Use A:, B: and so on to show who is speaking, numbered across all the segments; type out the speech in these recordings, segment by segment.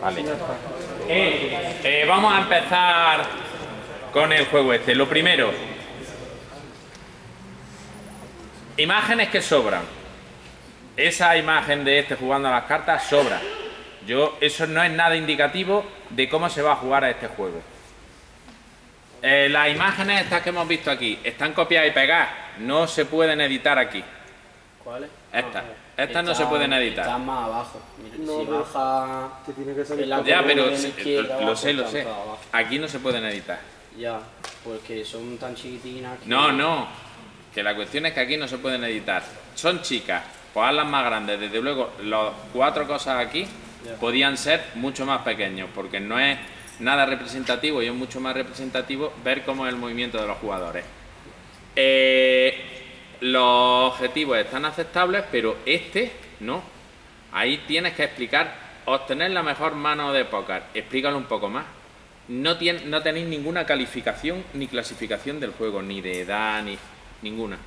A: Vale. Eh, eh, vamos a empezar con el juego este. Lo primero, imágenes que sobran. Esa imagen de este jugando a las cartas sobra. Yo, eso no es nada indicativo de cómo se va a jugar a este juego. Eh, las imágenes estas que hemos visto aquí están copiadas y pegadas, no se pueden editar aquí.
B: ¿Cuáles?
A: Estas, estas no se pueden editar.
B: Están más abajo.
C: No,
B: si baja
C: Que tiene que salir
B: la.
A: Ya, pero lo,
B: abajo,
A: sé, lo sé. Aquí no se pueden editar.
B: Ya, porque son tan chiquitinas que...
A: No, no. Que la cuestión es que aquí no se pueden editar. Son chicas, pues hazlas más grandes. Desde luego, las cuatro cosas aquí
B: Ya.
A: podían ser mucho más pequeños, porque no es nada representativo y es mucho más representativo ver cómo es el movimiento de los jugadores. Eh, los objetivos están aceptables, pero este no. Ahí tienes que explicar, obtener la mejor mano de póker. Explícalo un poco más. No, no tenéis ninguna calificación ni clasificación del juego, ni de edad, ni ninguna.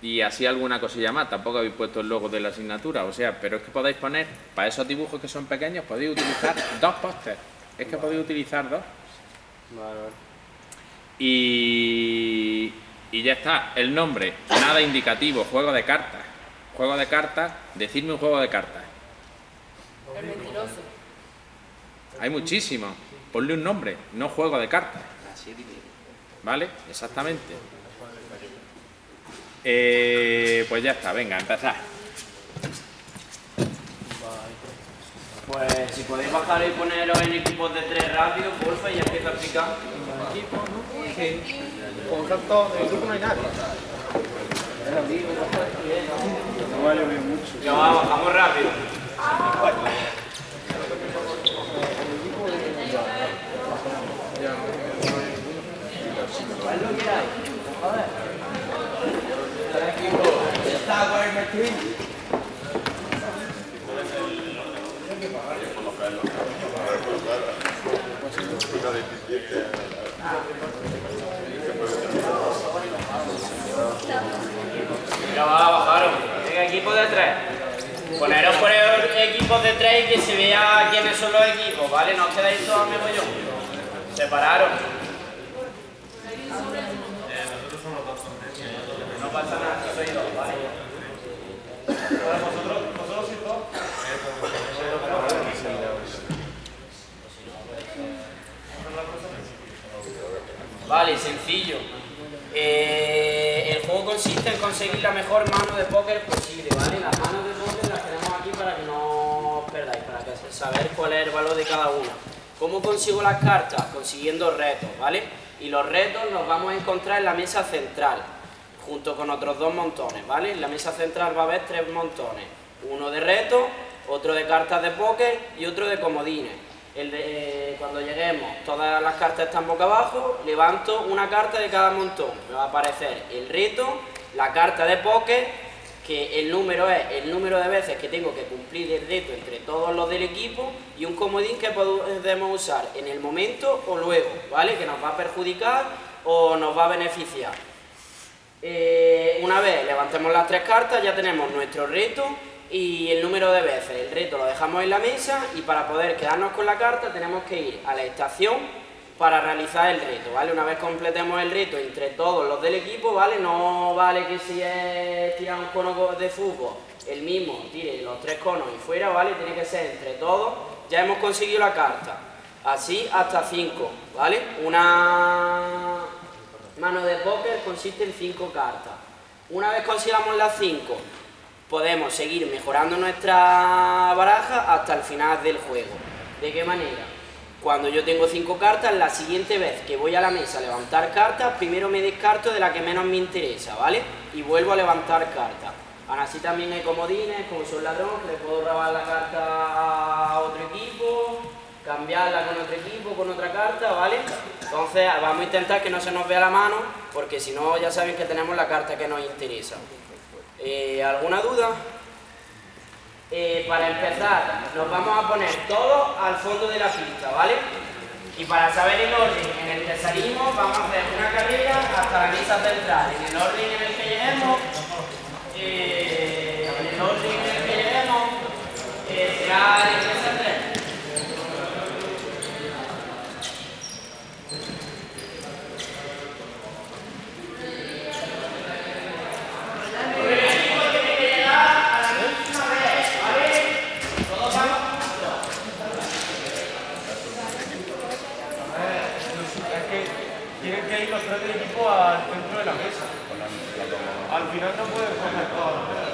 A: Y así alguna cosilla más, tampoco habéis puesto el logo de la asignatura, o sea, pero es que podéis poner, para esos dibujos que son pequeños, podéis utilizar dos pósters. Es que podéis utilizar dos.
B: Vale, vale.
A: Y, y ya está, el nombre, nada indicativo, juego de cartas. Juego de cartas, decidme un juego de cartas.
D: El mentiroso.
A: Hay muchísimos. Ponle un nombre, no juego de cartas. ¿Vale? Exactamente. Eh, pues ya está, venga, empezar.
B: Pues si podéis bajar y poneros en equipos de tres rápido, porfa, y ya empiezo a explicar.
C: Con tanto, en el grupo no hay nadie. No va a llover mucho.
B: Ya va, bajamos rápido. Ya va, bajaron. Venga, equipo de tres. Poneros por equipos de tres y que se vea quiénes son los equipos, ¿vale? No os quedáis todos me voy yo. Separaron. No pasa nada, soy dos, ¿vale? Vale, sencillo. Eh, el juego consiste en conseguir la mejor mano de póker posible, ¿vale? Las manos de póker las tenemos aquí para que no os perdáis, para que saber cuál es el valor de cada una. ¿Cómo consigo las cartas? Consiguiendo retos, ¿vale? Y los retos los vamos a encontrar en la mesa central, junto con otros dos montones, ¿vale? En la mesa central va a haber tres montones. Uno de retos, otro de cartas de póker y otro de comodines. El de- eh, cuando lleguemos, todas las cartas están boca abajo, levanto una carta de cada montón. Me va a aparecer el reto, la carta de póker, que el número es el número de veces que tengo que cumplir el reto entre todos los del equipo y un comodín que podemos usar en el momento o luego, ¿vale? Que nos va a perjudicar o nos va a beneficiar. Eh, una vez levantemos las tres cartas, ya tenemos nuestro reto y el número de veces. El reto lo dejamos en la mesa y para poder quedarnos con la carta tenemos que ir a la estación para realizar el reto, ¿vale? Una vez completemos el reto entre todos los del equipo, ¿vale? No vale que si es tirar un cono de fútbol, el mismo tire los tres conos y fuera, ¿vale? Tiene que ser entre todos. Ya hemos conseguido la carta. Así hasta cinco, ¿vale? Una mano de póker consiste en cinco cartas. Una vez consigamos las cinco, podemos seguir mejorando nuestra baraja hasta el final del juego. ¿De qué manera? Cuando yo tengo cinco cartas, la siguiente vez que voy a la mesa a levantar cartas, primero me descarto de la que menos me interesa, ¿vale? Y vuelvo a levantar cartas. Aún así también hay comodines, como son ladrón, le puedo robar la carta a otro equipo, cambiarla con otro equipo, con otra carta, ¿vale? Entonces vamos a intentar que no se nos vea la mano, porque si no ya saben que tenemos la carta que nos interesa. Eh, ¿Alguna duda? Eh, para empezar, nos vamos a poner todos al fondo de la pista, ¿vale? Y para saber el orden en el que salimos, vamos a hacer una carrera hasta la mesa central. En el orden en el que lleguemos, eh, en el orden en el que lleguemos, eh, Hola. finalno puede poner todo.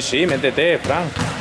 B: Sí, sí, métete, Fran.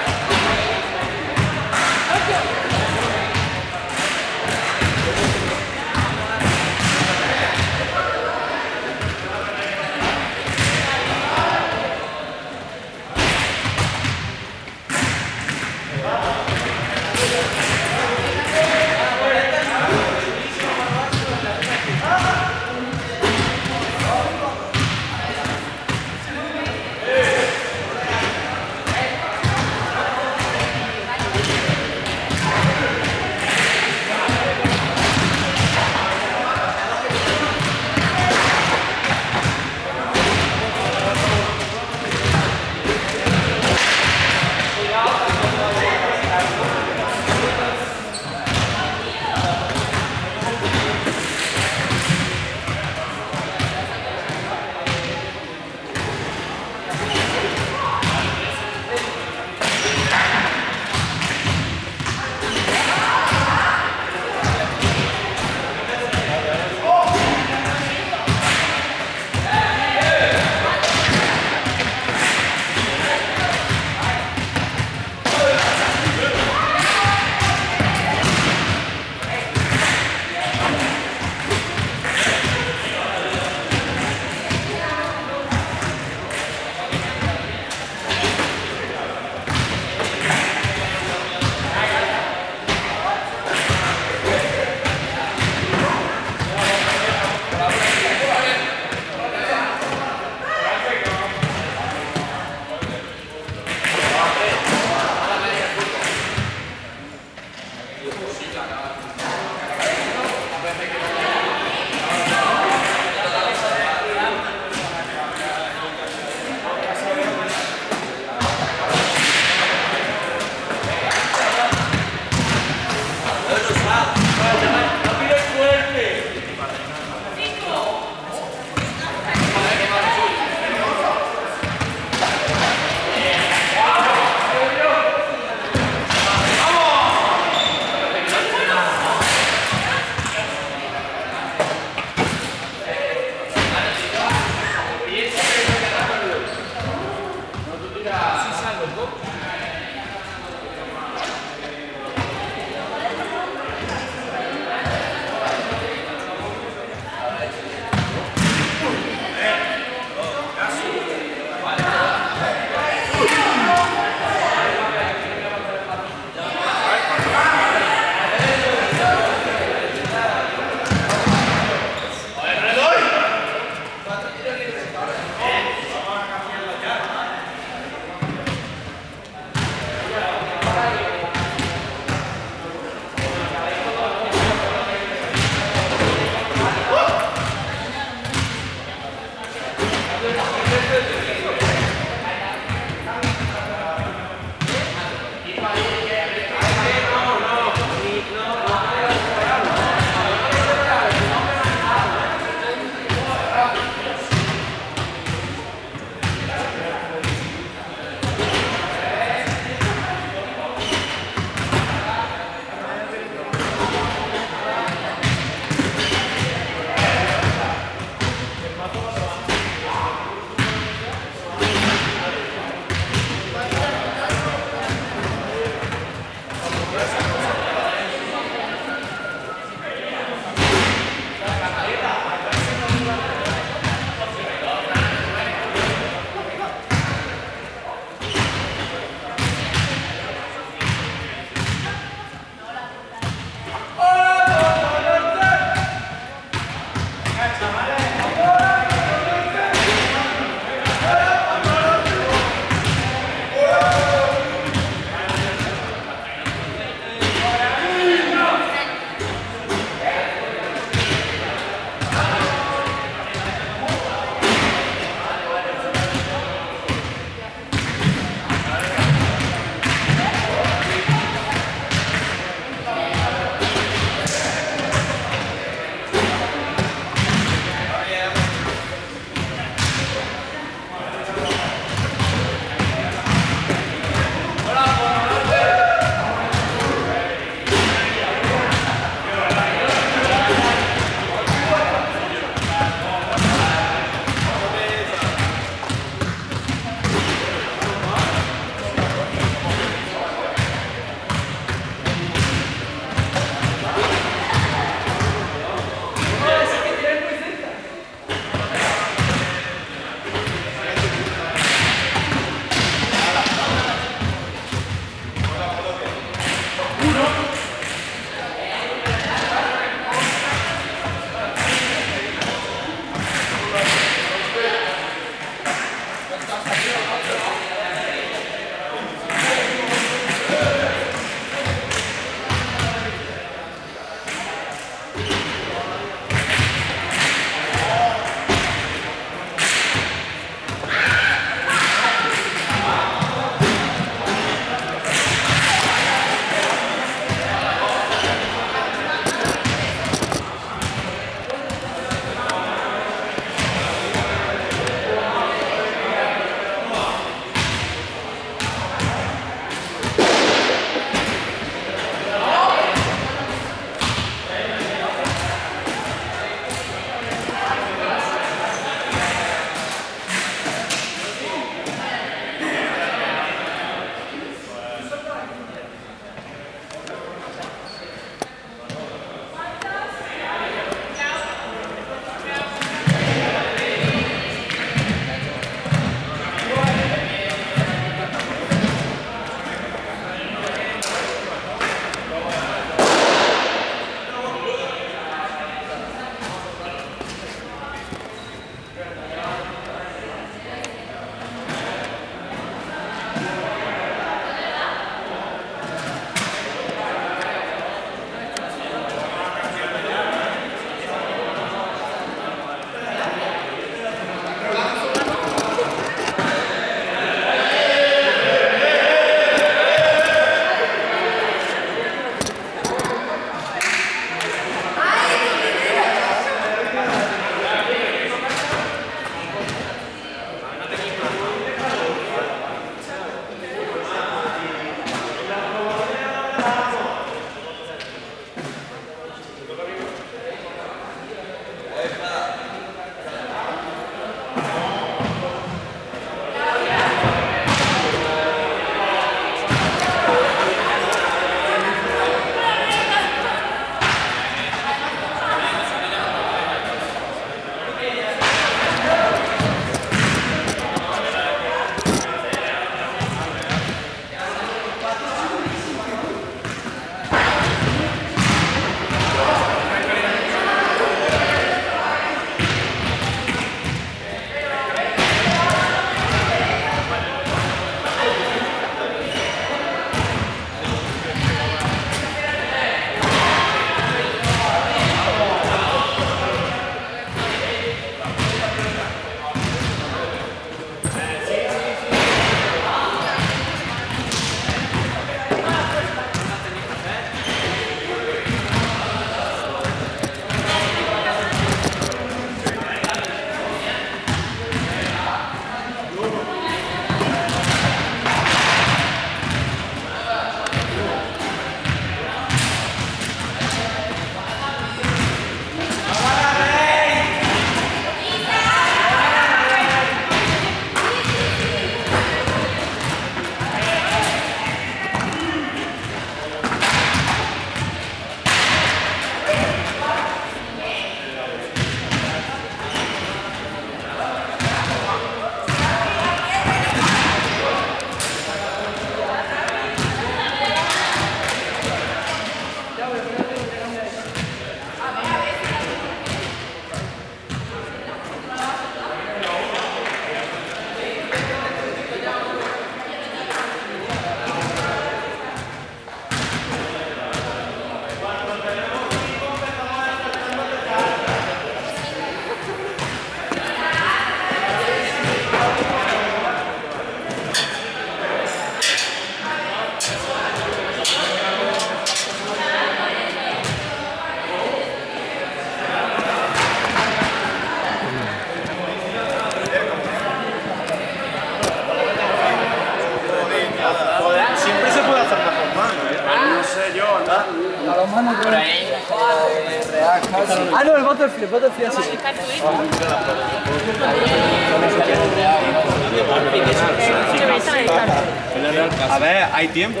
C: A ver, hay tiempo.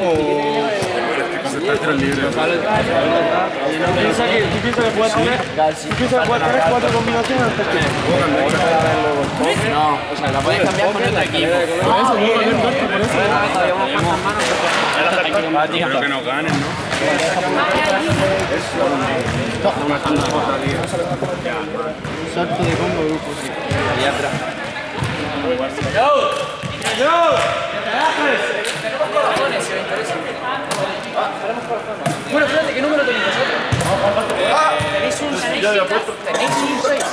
B: Piensa que, tú piensas que puedes tener, tú piensas que puedes tener cuatro combinaciones antes que...
E: No, o sea, la puedes cambiar con otro equipo.
B: Por eso.
C: Espero que no ganen, ¿no?
B: Salto de combo grupo, sí.
A: ¡Señor! ¡Que trabajes! Tenemos corazones, si os interesa. Ah, tenemos corazones.
B: Bueno, espérate, ¿qué número tenéis vosotros? Ah, tenéis un 6. Tenéis un 6.